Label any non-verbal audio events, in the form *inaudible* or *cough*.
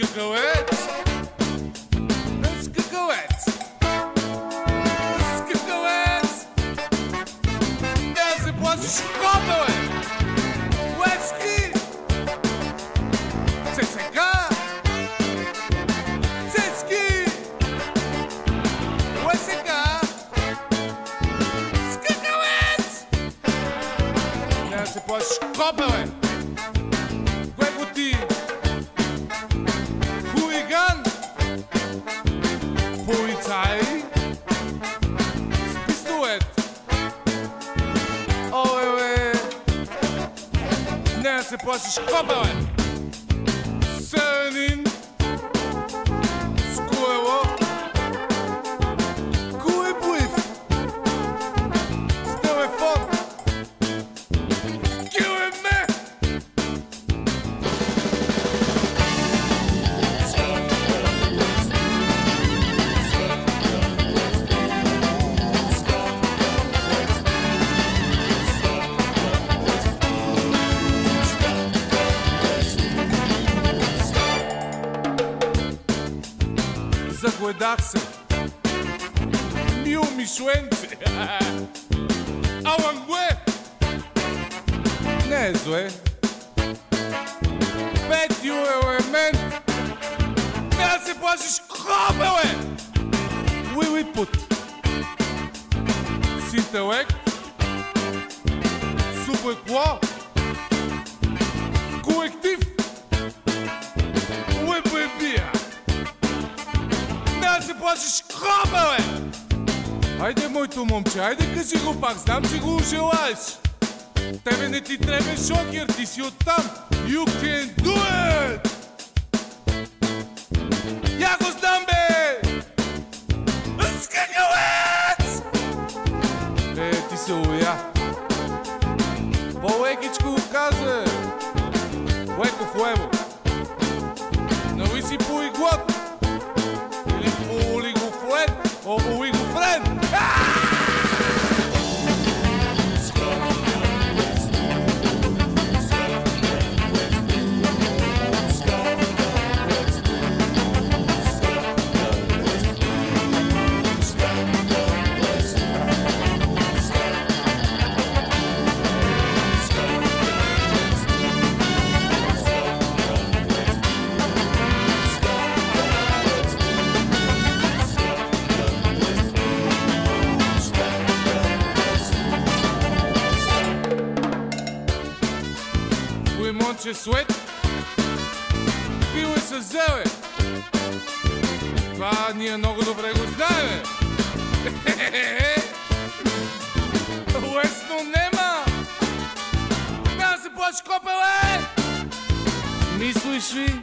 cacahuètes. Let's cacahuètes. Let's cacahuètes. Desce para os cacahuètes. Whisky. CCK. Pode escopa! Parece, posso escopar olha. redarse. mi mișuențe. Awangwe. Nezwe. Bet you were men. Mea se poate și crabewe. Oui, oui, put. Sintewek. super quoi? Хайде, моето момче, хайде кажи го пак, знам, че го желаеш. Тебе не ти трябва шокер, ти си оттам. You can do it! Я го знам, бе! Скакалец! Е, ти се уя. По-лекичко го каза. Леко в лево. Лимонче след пил е с зеле. Това ние много добре го знаем. *laughs* Лесно нема. Да се плаши копеле. Мислиш ли,